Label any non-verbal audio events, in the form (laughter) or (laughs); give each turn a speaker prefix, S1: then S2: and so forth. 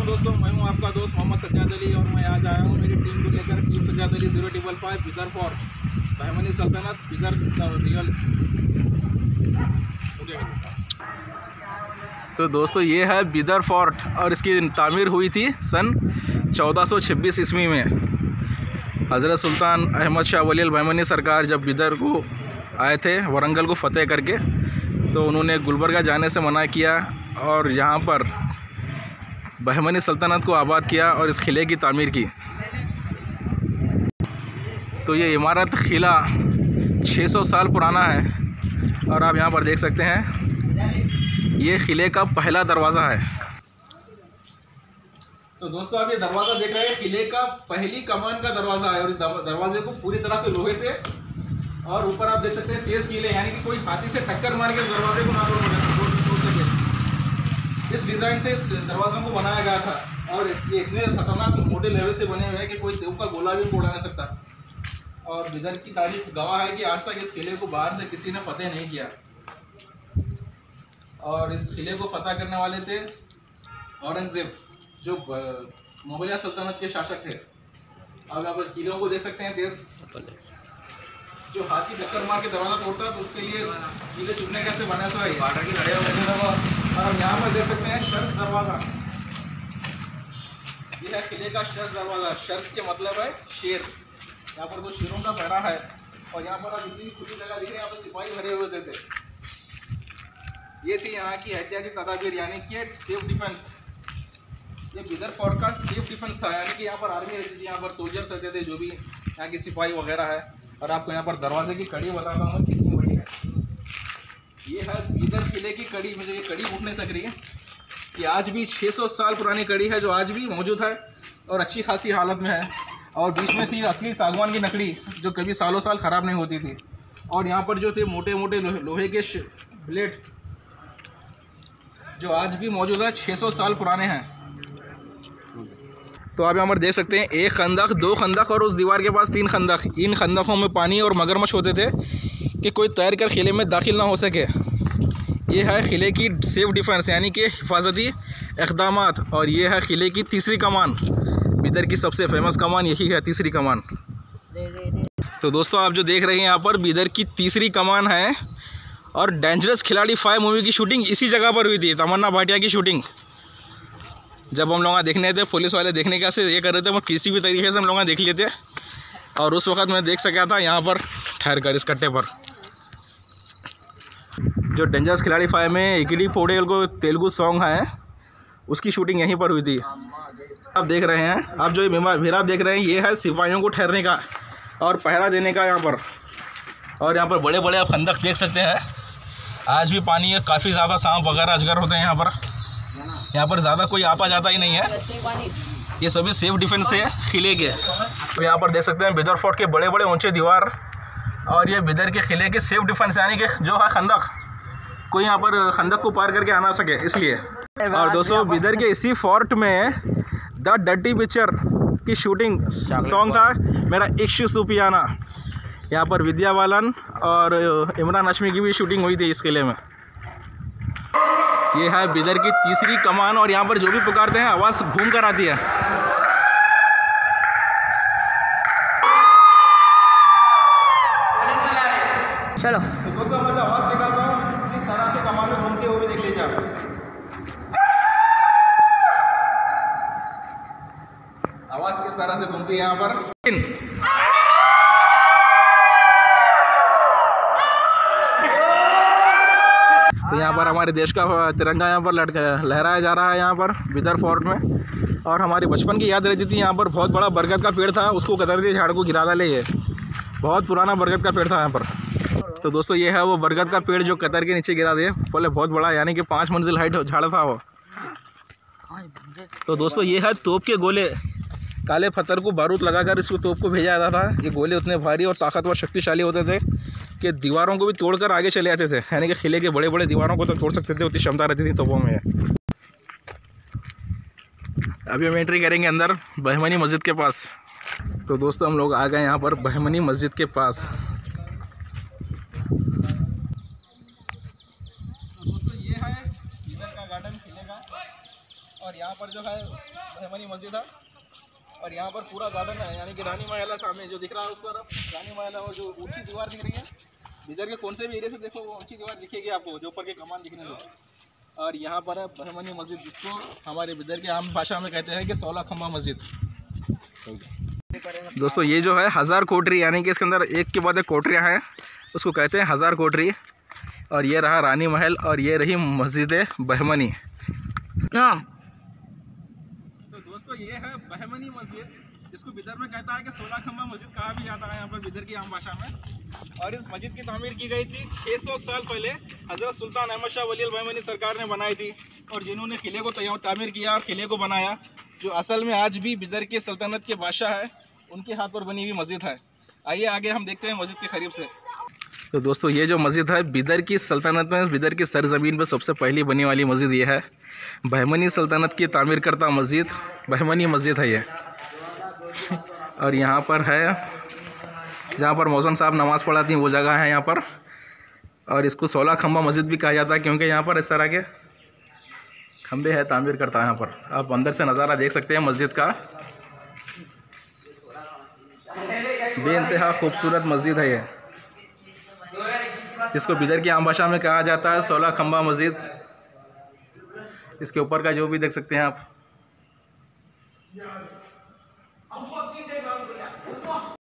S1: वालेकुम दोस्तों, मैं हूँ आपका दोस्त मोहम्मद सज्जाद अली और मैं आज आया हूँ मेरी टीम को लेकर team Sajjad Ali zero double five Bidar for Bahmani सल्तनत बिदर रियल तो दोस्तों, ये है बिदर फोर्ट और इसकी तामीर हुई थी सन 1426 ईस्वी में। हज़रत सुल्तान अहमद शाह वली बहमनी सरकार जब बिदर को आए थे वरंगल को फ़तेह करके तो उन्होंने गुलबर्गा जाने से मना किया और यहाँ पर बहमनी सल्तनत को आबाद किया और इस किले की तामीर की। तो ये इमारत किला 600 साल पुराना है और आप यहाँ पर देख सकते हैं, ये किले का पहला दरवाज़ा है। तो दोस्तों, आप ये दरवाज़ा देख रहे हैं किले का पहली कमान का दरवाज़ा है और दरवाजे को पूरी तरह से लोहे से और ऊपर आप देख सकते हैं, तेज़ किले यानी कि कोई हाथी से टक्कर मार के दरवाजे को ना तोड़। इस डिज़ाइन से इस दरवाज़ों को बनाया गया था और इसके इतने खतरनाक मोटे लेवल से बने हुए हैं कि कोई देव का गोला भी उड़ा नहीं सकता। और डिज़ाइन की तारीफ़ गवाह है कि आज तक इस किले को बाहर से किसी ने फतेह नहीं किया। और इस किले को फतेह करने वाले थे औरंगज़ेब, जो मुगलिया सल्तनत के शासक थे। अब आप किलों को देख सकते हैं तेज। जो हाथी टक्कर मार के दरवाज़ा तोड़ता है तो उसके लिए किले चुनने कैसे बने, सो है की खड़े और यहाँ पर देख सकते हैं शर्स दरवाज़ा। ये है किले का शर्स दरवाज़ा। शर्स के मतलब है शेर। यहाँ पर दो शेरों का पहरा है। और यहाँ पर आप इतनी खुली जगह दिख रही है यहाँ पर सिपाही भरे हुए थे, ये थी यहाँ की एहतियाती तदाबीर यानी कि सेफ़ डिफेंस ये बिदर फोर्ट का सेफ़ डिफेंस था यानी कि यहाँ पर आर्मी रहती थी यहाँ पर सोल्जर्स रहते थे जो भी यहाँ के सिपाही वगैरह है। और आपको यहाँ पर दरवाजे की कड़ी बताता हूँ कितनी ये है बिदर किले की कड़ी, मुझे ये कड़ी उठ नहीं सक रही है। कि आज भी 600 साल पुरानी कड़ी है जो आज भी मौजूद है और अच्छी खासी हालत में है। और बीच में थी असली सागवान की लकड़ी, जो कभी सालों साल ख़राब नहीं होती थी। और यहाँ पर जो थे मोटे मोटे लोहे के ब्लेड, जो आज भी मौजूद है 600 साल पुराने हैं। तो आप यहाँ पर देख सकते हैं, एक खंदक, दो खंदक और उस दीवार के पास तीन खंदक। इन खंदकों में पानी और मगरमच्छ होते थे। कि कोई तैर कर किले में दाखिल ना हो सके। ये है किले की सेफ़ डिफेंस यानी कि हिफाजती इकदाम और ये है किले की तीसरी कमान। बिदर की सबसे फ़ेमस कमान यही है, तीसरी कमान। तो दोस्तों, आप जो देख रहे हैं यहाँ पर बिदर की तीसरी कमान है। और डेंजरस खिलाड़ी फाइव मूवी की शूटिंग इसी जगह पर हुई थी, तमन्ना भाटिया की शूटिंग जब हम लोग देखने थे, पुलिस वाले देखने का से ये कर रहे थे वो किसी भी तरीके से हम लोग देख लेते। और उस वक्त मैं देख सका था यहाँ पर ठहर कर इस कट्टे पर। जो डेंजरस खिलाड़ी फाइव में इकड़ी पोडेल को तेलुगु सॉन्ग है, उसकी शूटिंग यहीं पर हुई थी। आप देख रहे हैं, आप जो भिरा देख रहे हैं, ये है सिपाहियों को ठहरने का और पहरा देने का यहाँ पर। और यहाँ पर बड़े बड़े आप खंदक देख सकते हैं। आज भी पानी है, काफ़ी ज़्यादा सांप वगैरह अजगर होते हैं यहाँ पर। यहाँ पर ज़्यादा कोई आपा जाता ही नहीं है। ये सभी सेफ़ डिफेंस है किले के तो यहाँ पर देख सकते हैं, बिदर फोर्ट के बड़े बड़े ऊँचे दीवार और ये बिदर के किले के सेफ़ डिफेंस यानी कि जो है खंदक। कोई यहाँ पर खंदक को पार करके आना सके इसलिए। और दोस्तों बिदर के इसी फोर्ट में द डटी पिक्चर की शूटिंग सॉन्ग था मेरा इश्क सुपियाना। यहाँ पर विद्या बालन और इमरान हशमी की भी शूटिंग हुई थी इस किले में। ये है बिदर की तीसरी कमान और यहाँ पर जो भी पुकारते हैं आवाज़ घूम कर आती है।
S2: चलो।
S1: तो दोस्तों मैं जो आवाज़ निकालता हूँ। तरह से कमान में घूमती है भी देख लीजिए आप। आवाज़ किस तरह से घूमती है यहाँ पर? तो यहाँ पर हमारे देश का तिरंगा यहाँ पर लटका, लहराया जा रहा है यहाँ पर बिदर फोर्ट में। और हमारी बचपन की याद रहती थी, यहाँ पर बहुत बड़ा बरगद का पेड़ था, उसको कतर दिए झाड़ को गिरा डाले ये। बहुत पुराना बरगद का पेड़ था यहाँ पर। तो दोस्तों, ये है वो बरगद का पेड़ जो कतर के नीचे गिरा दिए। बोले बहुत बड़ा यानी कि पाँच मंजिल हाइट झाड़ था वो। तो दोस्तों, ये है तोप के गोले। काले पत्थर को बारूद लगाकर इसको तोप को भेजा जाता था। ये गोले उतने भारी और ताकतवर, शक्तिशाली होते थे कि दीवारों को भी तोड़कर आगे चले जाते थे। यानी कि किले के बड़े बड़े दीवारों को तो तोड़ सकते थे, उतनी क्षमता रहती थी तोपों में। अभी हम एंट्री करेंगे अंदर, बहमनी मस्जिद के पास। तो दोस्तों, हम लोग आ गए यहाँ पर बहमनी मस्जिद के पास। और यहाँ पर जो है रहमानी मस्जिद है। और यहाँ पर पूरा गार्डन है, यानी कि रानी महल सामने जो दिख रहा है उस तरफ़। रानी महल है और जो ऊँची दीवार दिख रही है। इधर के कौन से भी एरिया से देखो, वो ऊँची दीवार दिखेगी आपको, जो ऊपर के कमान दिखने को और यहाँ पर है बहमनी मस्जिद, जिसको हमारे इधर के आम भाषा में कहते हैं कि सोलह खम्बा मस्जिद। दोस्तों, ये जो है हज़ार कोटरी यानी कि इसके अंदर एक के बाद एक कोटरियाँ हैं। उसको कहते हैं हज़ार कोटरी और ये रहा रानी महल और ये रही मस्जिद बहमनी।
S2: हाँ
S1: तो दोस्तों, ये है बहमनी मस्जिद। जिसको बिदर में कहता है कि सोलह खम्बा मस्जिद कहा भी जाता है यहाँ पर, बिदर की आम भाषा में। और इस मस्जिद की तामीर की गई थी 600 साल पहले हज़रत सुल्तान अहमद शाह वली बहमनी सरकार ने बनाई थी और जिन्होंने किले को तामीर किया और किले को बनाया, जो असल में आज भी बिदर के सल्तनत के बादशाह है, उनके हाथ पर बनी हुई मस्जिद है। आइए आगे हम देखते हैं मस्जिद के करीब से। तो दोस्तों, ये जो मस्जिद है, बिदर की सल्तनत में, बिदर की सरजमीन पर सबसे पहली बनी वाली मस्जिद ये है। बहमनी सल्तनत की तामीर करता मस्जिद, बहमनी मस्जिद है ये। (laughs) और यहाँ पर है, जहाँ पर मौसम साहब नमाज़ पढ़ाती हैं, वो जगह है यहाँ पर। और इसको सोलह खम्बा मस्जिद भी कहा जाता है, क्योंकि यहाँ पर इस तरह के खम्बे हैं, तामीर करता है यहाँ पर। आप अंदर से नज़ारा देख सकते हैं मस्जिद का। बे इंतहा खूबसूरत मस्जिद है ये। जिसको बिदर की आम भाषा में कहा जाता है, सोलह खम्बा मस्जिद इसके ऊपर का जो भी देख सकते हैं आप।